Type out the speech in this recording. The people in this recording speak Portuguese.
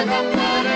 Para